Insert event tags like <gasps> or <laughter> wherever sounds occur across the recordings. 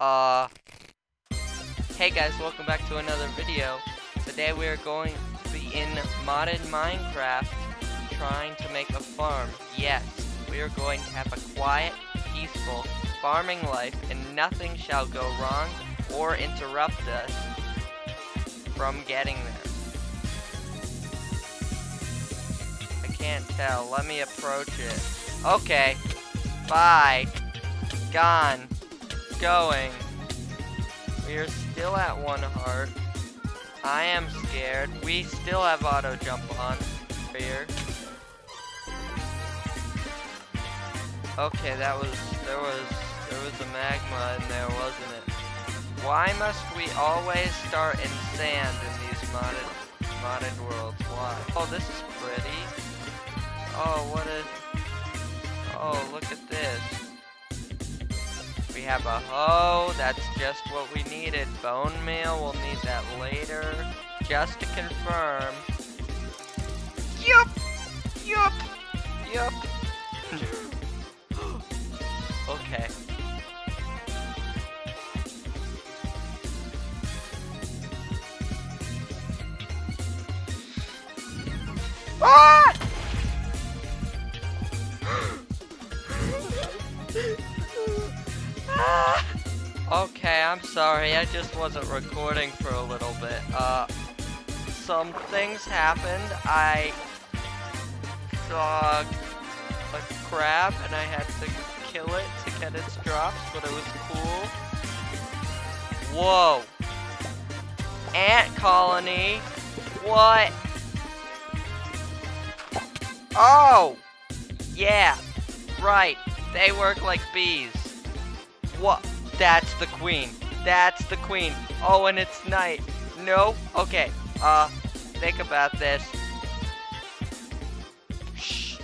Uh, hey guys, welcome back to another video. Today we are going to be in modded Minecraft trying to make a farm. Yes, we are going to have a quiet, peaceful farming life and nothing shall go wrong or interrupt us from getting there. I can't tell. Let me approach it. Okay. Bye. Gone. Going. We are still at one heart. I am scared. We still have auto jump on. Fear. Okay, that was there was there was a magma in there, wasn't it? Why must we always start in sand in these modded modded worlds? Why? Oh, this is pretty. Oh, what is? Oh, look at this. We have a hoe. That's just what we needed. Bone meal. We'll need that later. Just to confirm. Yup. Yup. Yup. <gasps> okay. Ah! <gasps> <laughs> okay, I'm sorry. I just wasn't recording for a little bit. Uh, some things happened. I saw a crab and I had to kill it to get its drops, but it was cool. Whoa. Ant colony. What? Oh! Yeah, right. They work like bees. What? That's the queen. That's the queen. Oh, and it's night. No? Okay. Uh, think about this. Shh.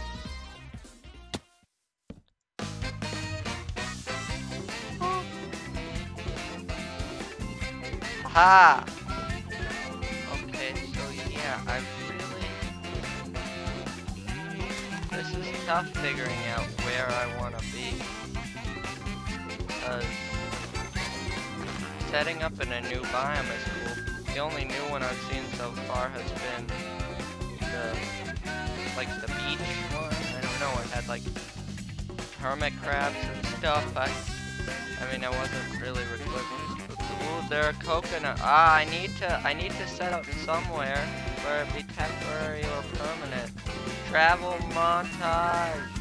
Ha! Okay, so yeah, I really... This is tough figuring out where I want to be. Because setting up in a new biome is cool. The only new one I've seen so far has been the, like the beach one. I don't know, it had like hermit crabs and stuff. I, I mean, I wasn't really recording. Ooh, there are coconut. Ah, I need to, I need to set up somewhere where it be temporary or permanent. Travel montage.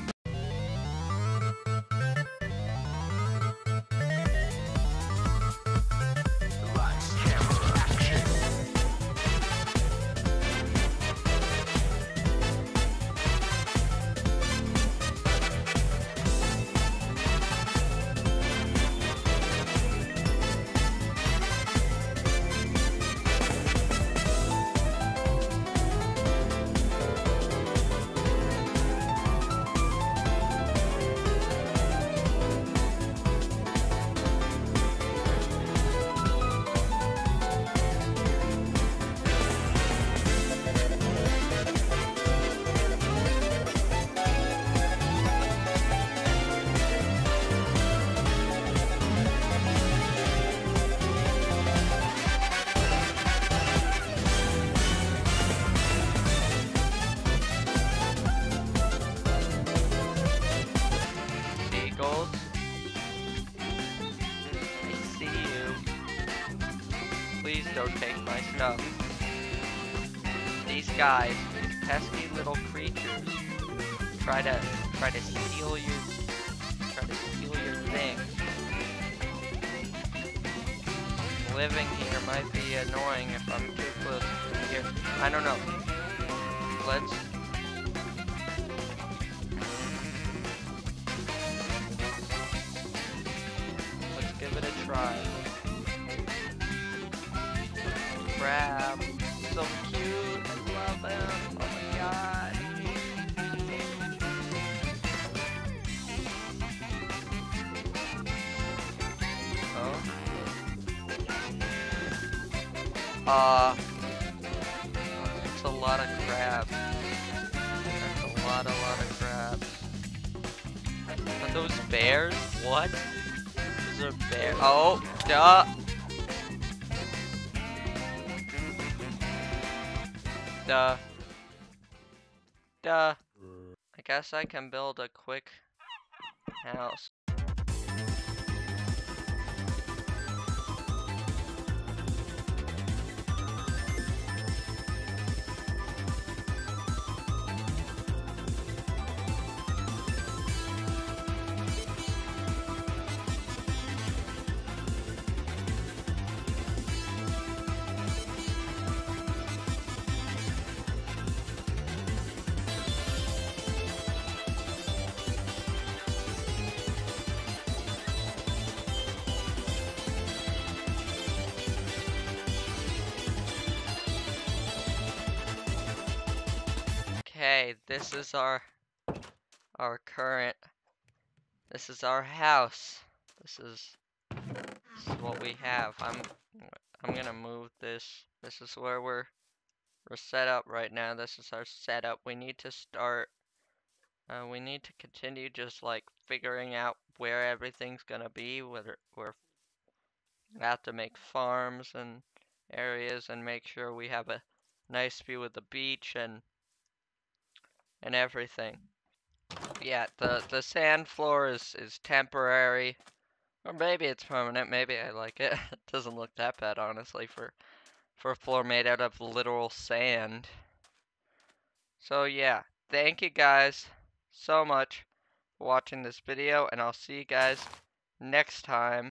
Please don't take my stuff. These guys, these pesky little creatures, try to try to steal your try to steal your things. Living here might be annoying if I'm too close to here. I don't know. Let's Uh. That's a lot of crabs. That's a lot, a lot of crabs. Are those bears? What? Those a bear. Oh, duh. Duh. Duh. I guess I can build a quick house. Okay, this is our our current this is our house. This is, this is what we have. I'm I'm gonna move this. This is where we're we're set up right now. This is our setup. We need to start uh, we need to continue just like figuring out where everything's gonna be, whether we're we have to make farms and areas and make sure we have a nice view of the beach and and everything. Yeah, the the sand floor is is temporary, or maybe it's permanent. Maybe I like it. <laughs> it doesn't look that bad, honestly, for for a floor made out of literal sand. So yeah, thank you guys so much for watching this video, and I'll see you guys next time.